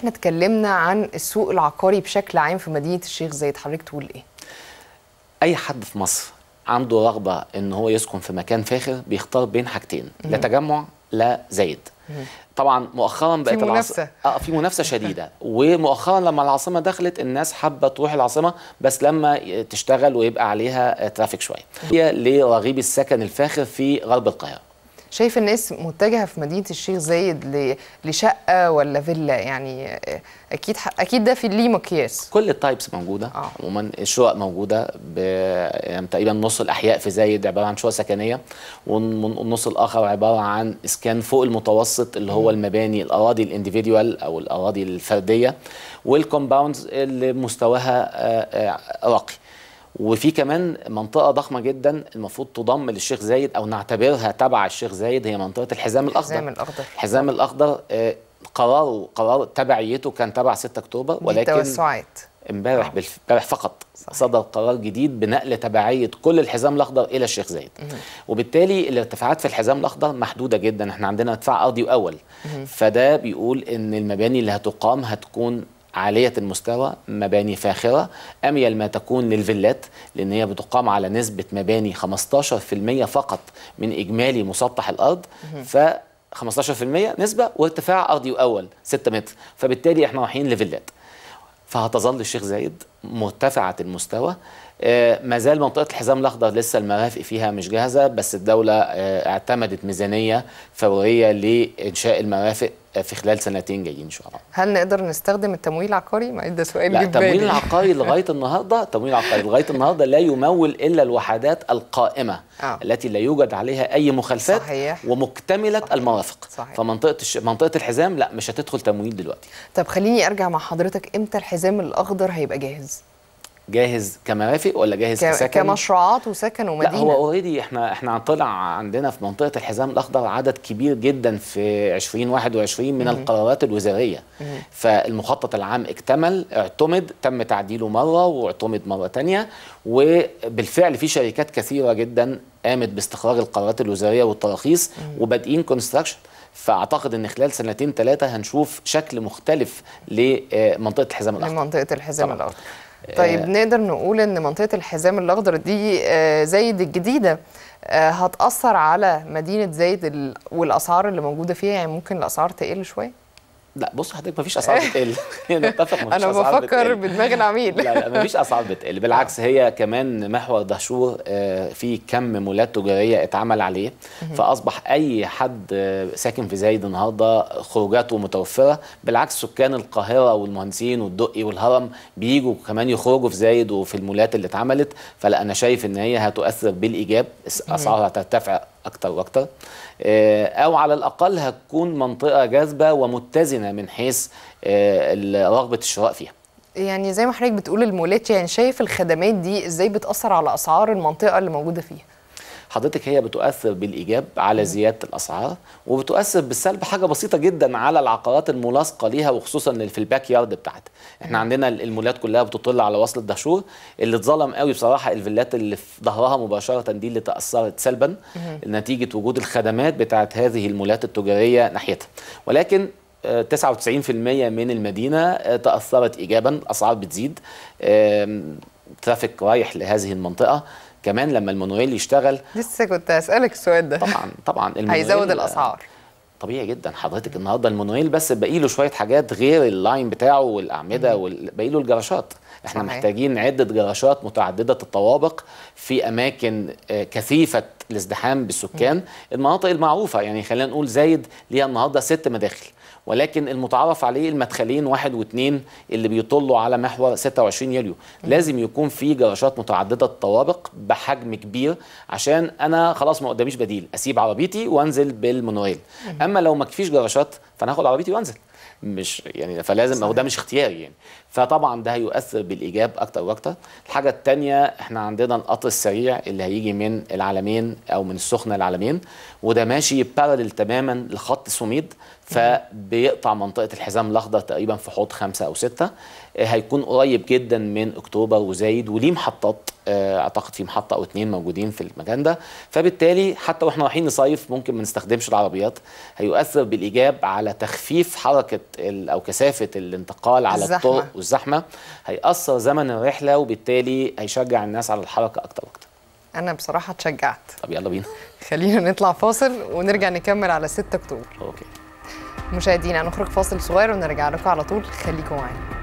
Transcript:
إحنا اتكلمنا عن السوق العقاري بشكل عام في مدينة الشيخ زايد. حضرتك تقول إيه؟ أي حد في مصر عنده رغبة إن هو يسكن في مكان فاخر بيختار بين حاجتين لا تجمع لا زايد. طبعا مؤخرا بقت منافسة. العاص... آه في منافسة شديدة. ومؤخرا لما العاصمة دخلت الناس حابة تروح العاصمة بس لما تشتغل ويبقى عليها ترافيك شوية. هي لرغيب السكن الفاخر في غرب القاهرة. شايف الناس متجهة في مدينة الشيخ زايد ل- لشقة ولا فيلا؟ يعني أكيد أكيد ده في ليه مقياس. كل ال types موجودة. آه. عموما الشقق موجودة ب... يعني تقريبا نص الأحياء في زايد عبارة عن شقق سكنية والنص الآخر عبارة عن اسكان فوق المتوسط اللي هو المباني الأراضي ال individual أو الأراضي الفردية وال compounds اللي مستواها آه، آه، راقي. وفي كمان منطقة ضخمة جدا المفروض تضم للشيخ زايد أو نعتبرها تبع الشيخ زايد هي منطقة الحزام الأخضر. الحزام الأخضر. الحزام الأخضر آه، قراره قرار تبعيته كان تبع 6 أكتوبر ولكن توسعات امبارح امبارح فقط صحيح. صدر قرار جديد بنقل تبعية كل الحزام الأخضر إلى الشيخ زايد. وبالتالي الارتفاعات في الحزام الأخضر محدودة جدا إحنا عندنا ارتفاع أرضي واول فده بيقول إن المباني اللي هتقام هتكون عالية المستوى مباني فاخرة. أميل ما تكون للفيلات لأن هي بتقام على نسبة مباني 15% فقط من إجمالي مسطح الأرض. ف 15% نسبة وارتفاع أرضي وأول 6 متر. فبالتالي إحنا رايحين لفيلات. فهتظل الشيخ زايد مرتفعة المستوى. آه، ما زال منطقة الحزام الأخضر لسه المرافق فيها مش جاهزة بس الدولة آه، اعتمدت ميزانية فورية لإنشاء المرافق في خلال سنتين جايين إن شاء الله هل نقدر نستخدم التمويل العقاري؟ ما ده سؤال لا. التمويل العقاري لغاية النهاردة التمويل العقاري لغاية النهاردة لا يمول إلا الوحدات القائمة آه. التي لا يوجد عليها أي مخالفات صحيح. ومكتملة صحيح. المرافق صحيح. فمنطقة الش... منطقة الحزام لا مش هتدخل تمويل دلوقتي طب خليني أرجع مع حضرتك إمتى الحزام الأخضر هيبقى جاهز؟ جاهز كمرافق ولا جاهز ك- كسكن؟ كمشروعات وسكن لا ومدينة. هو اوريدي إحنا إحنا طلع عندنا في منطقة الحزام الأخضر عدد كبير جدا في 2021 من القرارات الوزارية. فالمخطط العام اكتمل اعتمد تم تعديله مرة واعتمد مرة تانية وبالفعل في شركات كثيرة جدا قامت باستخراج القرارات الوزارية والتراخيص وبادئين كونستراكشن فأعتقد إن خلال سنتين ثلاثة هنشوف شكل مختلف لمنطقه الحزام الأخضر. لمنطقة الحزام. الأخضر. طيب نقدر نقول إن منطقة الحزام الأخضر دي آه، زايد الجديدة آه، هتأثر على مدينة زايد ال- والأسعار اللي موجودة فيها؟ يعني ممكن الأسعار تقل شوية؟ لا بص حضرتك مفيش أسعار بتقل. مفيش أنا أسعار بفكر بتقل. بدماغ العميل. لا لا مفيش أسعار بتقل. بالعكس هي كمان محور دهشور آه، في كم مولات تجارية اتعمل عليه. فأصبح أي حد آه، ساكن في زايد النهارده خروجاته متوفرة. بالعكس سكان القاهرة والمهندسين والدقي والهرم بيجوا كمان يخرجوا في زايد وفي المولات اللي اتعملت. فلا أنا شايف إن هي هتؤثر بالإيجاب. أسعارها هترتفع أكتر وأكتر. آه، أو على الأقل هتكون منطقة جاذبة ومتزنة من حيث آه، رغبة الشراء فيها. يعني زي ما حضرتك بتقول المولات يعني شايف الخدمات دي إزاي بتأثر على أسعار المنطقة اللي موجودة فيها؟ حضرتك هي بتؤثر بالإيجاب على زيادة الأسعار وبتؤثر بالسلب حاجة بسيطة جدا على العقارات الملاصقة ليها وخصوصا اللي في الباك يارد بتاعتها. إحنا عندنا المولات كلها بتطل على وصل الدهشور. اللي اتظلم قوي بصراحة الفيلات اللي في ظهرها مباشرة دي اللي تأثرت سلبا نتيجة وجود الخدمات بتاعت هذه المولات التجارية ناحيتها. ولكن آه، 99% من المدينة آه، تأثرت ايجابا الاسعار بتزيد traffic رايح لهذه المنطقة. كمان لما ال monorail يشتغل. لسه كنت هسألك السؤال ده. طبعا طبعا هيزود الأسعار. طبيعي جدا. حضرتك النهارده ال monorail بس باقي له شوية حاجات غير ال line بتاعه والأعمدة وال- باقي له الجراشات. إحنا صحيح. محتاجين عدة جراشات متعددة الطوابق في أماكن آه، كثيفة الازدحام بالسكان. المناطق المعروفة يعني خلينا نقول زايد ليها النهارده ست مداخل. ولكن المتعارف عليه المدخلين واحد واثنين اللي بيطلوا على محور 26 يوليو. لازم يكون في جراشات متعددة الطوابق بحجم كبير عشان أنا خلاص ما قداميش بديل. أسيب عربيتي وأنزل بال monorail أما لو ما فيش جراشات فأنا هاخد عربيتي وأنزل. مش يعني فلازم هو ده مش اختياري يعني. فطبعا ده هيؤثر بالإيجاب أكتر وأكتر. الحاجة الثانية إحنا عندنا القطر السريع اللي هيجي من العلمين أو من السخنة العلمين وده ماشي parallel تماما لخط سوميد. فبيقطع منطقة الحزام الأخضر تقريبا في حوض خمسة أو ستة. آه، هيكون قريب جدا من أكتوبر وزايد وليه محطات آه، أعتقد في محطة أو اتنين موجودين في المكان ده. فبالتالي حتى وإحنا رايحين نصيف ممكن ما نستخدمش العربيات. هيؤثر بالإيجاب على تخفيف حركة ال- أو كثافة الانتقال على الزحمة. الطرق والزحمة. هيأثر زمن الرحلة وبالتالي هيشجع الناس على الحركة أكتر وأكتر. أنا بصراحة اتشجعت. طب يلا بينا. خلينا نطلع فاصل ونرجع نكمل على 6 أكتوبر. أوكي. مشاهدينا. هنخرج فاصل صغير ونرجع لكم على طول. خليكم معانا.